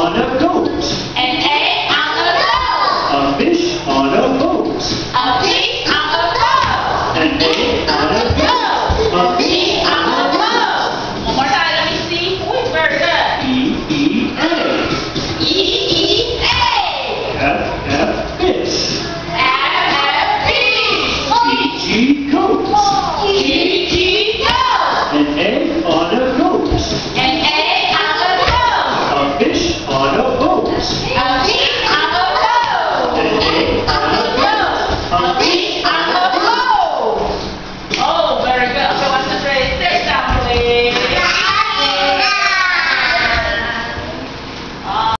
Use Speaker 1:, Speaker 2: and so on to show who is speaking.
Speaker 1: on a goat.
Speaker 2: An egg on a goat.
Speaker 1: A fish on a boat.
Speaker 2: A